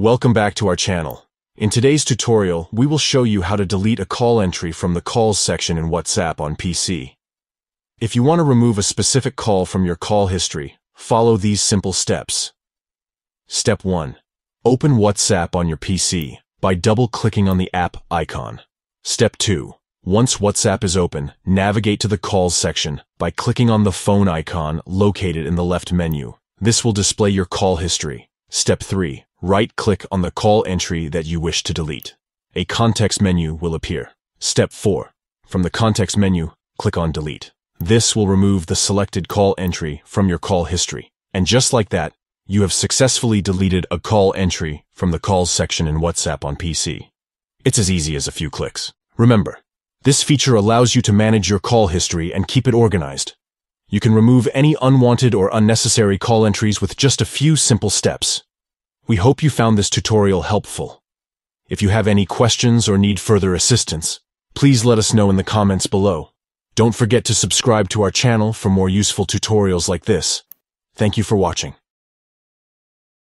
Welcome back to our channel. In today's tutorial, we will show you how to delete a call entry from the calls section in WhatsApp on PC. If you want to remove a specific call from your call history, follow these simple steps. Step 1. Open WhatsApp on your PC by double-clicking on the app icon. Step 2. Once WhatsApp is open, navigate to the calls section by clicking on the phone icon located in the left menu. This will display your call history. Step 3. Right-click on the call entry that you wish to delete. A context menu will appear. Step 4. From the context menu, click on Delete. This will remove the selected call entry from your call history. And just like that, you have successfully deleted a call entry from the calls section in WhatsApp on PC. It's as easy as a few clicks. Remember, this feature allows you to manage your call history and keep it organized. You can remove any unwanted or unnecessary call entries with just a few simple steps. We hope you found this tutorial helpful. If you have any questions or need further assistance, please let us know in the comments below. Don't forget to subscribe to our channel for more useful tutorials like this. Thank you for watching.